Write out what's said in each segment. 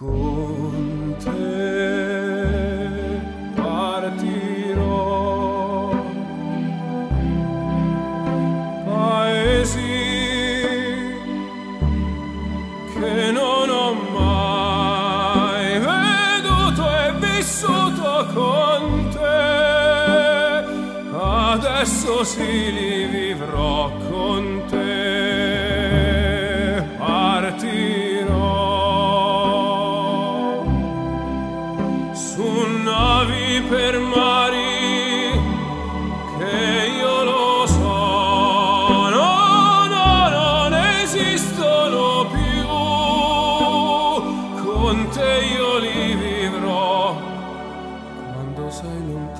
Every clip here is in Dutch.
con te. Partirò. Paesi che non ho mai veduto e vissuto con te. Adesso sì li vivrò con te.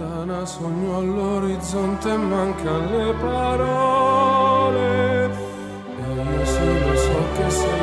lontana, sogno all'orizzonte, mancano le parole. E io solo so che sei.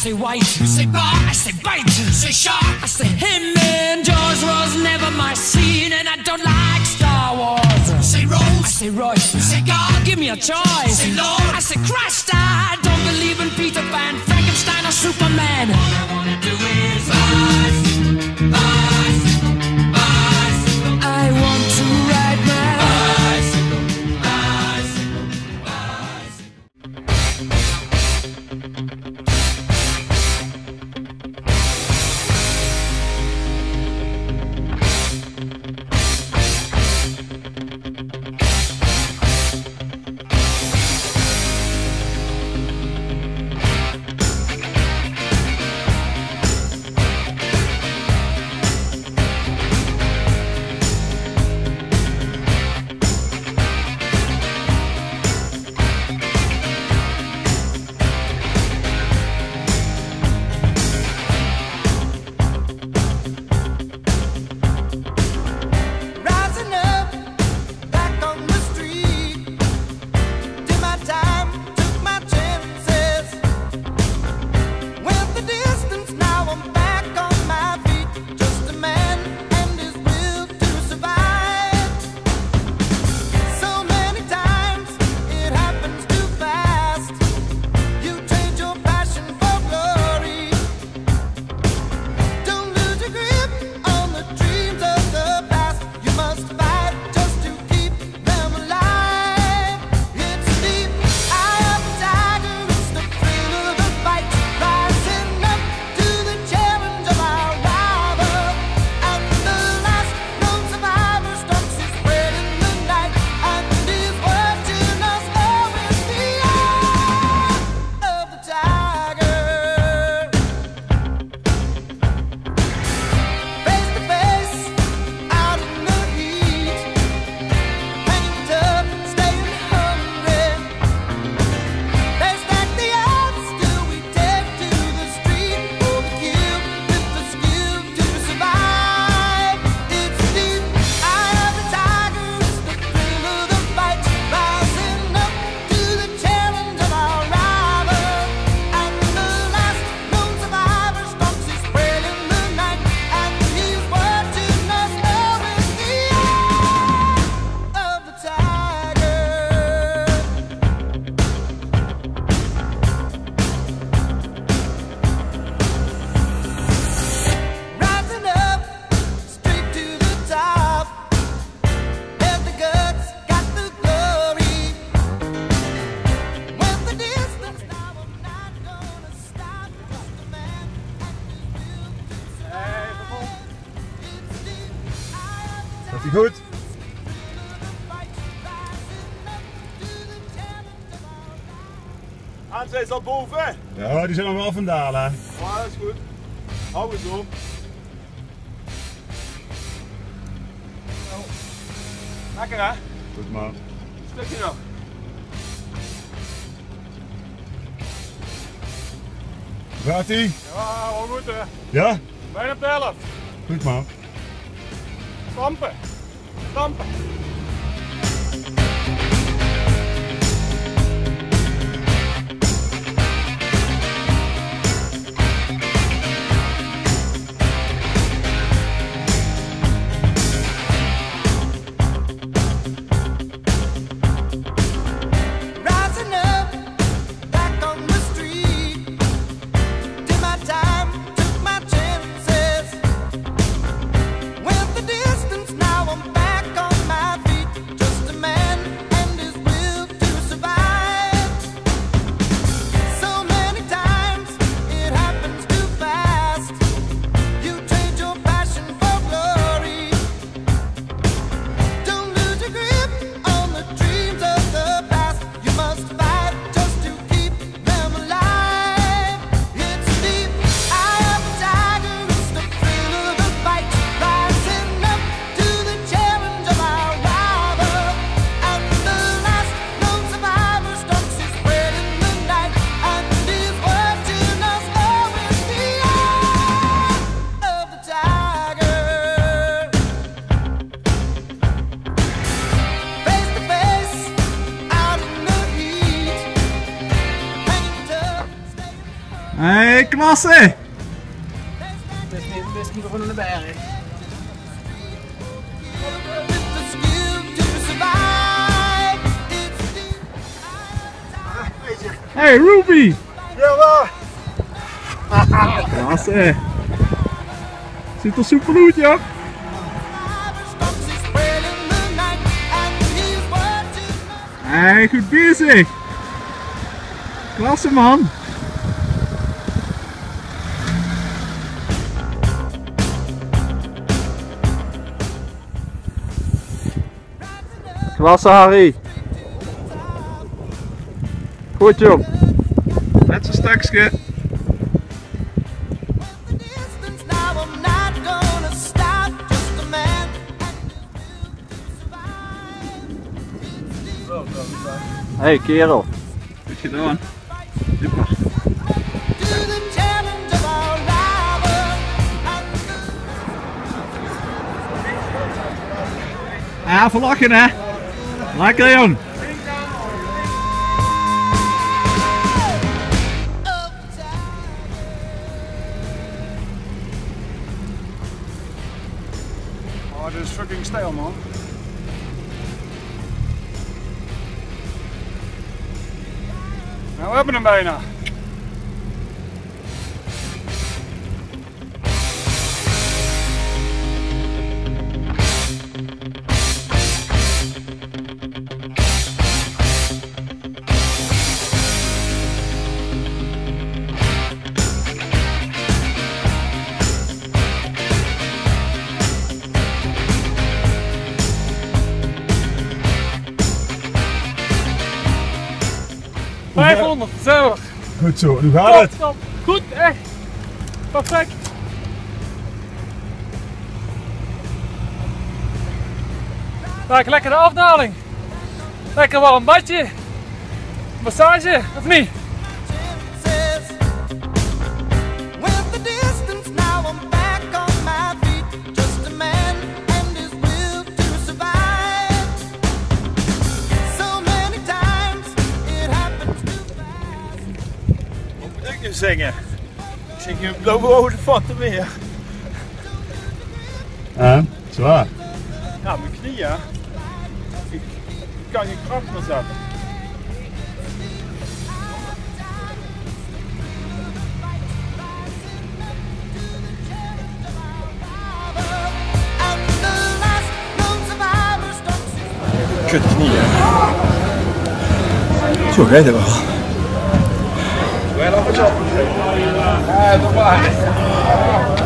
say white, you say bar, I say bite, you say shark, I say him and Jaws was never my scene, and I don't like Star Wars. You say Rose, I say Royce, you say God, give me a choice. Say Lord, I say Christ, I don't believe in Peter Pan, Frankenstein or Superman. Is ie goed. Aan is al boven. Ja, die zijn nog wel van dalen. Ja, is goed. Hou het zo. Lekker hè? Goed man. Stukje nog. Gaat ie? Ja, wel goed hè. Ja? Bijna op de helft. Goed man. Stampen. Komm! Ej, is Hey, Ruby! Jawel! Klasse! Ziet er super goed, ja? Hey, goed bezig! Klasse, man! Wassen Harry. Goed joh. Net zo'n stukje. Hey kerel. Goed gedaan. Super. Ja, verlachen hè. Lekker jong. Oh, dit is fucking stijl man. Nou, we hebben hem bijna. 500, Zo. Goed zo, nu gaat top, het. Top. Goed, echt. Perfect. Daar lekker de afdaling. Lekker warm badje. Massage, of niet? kunnen zingen. Ik zing je blauwe olifanten weer. Ja, zwaar. Ja, mijn knieën. Ik, ik kan je kracht meer zetten. Kut knieën. Zo rijden we wel. Ah, eu tô com a...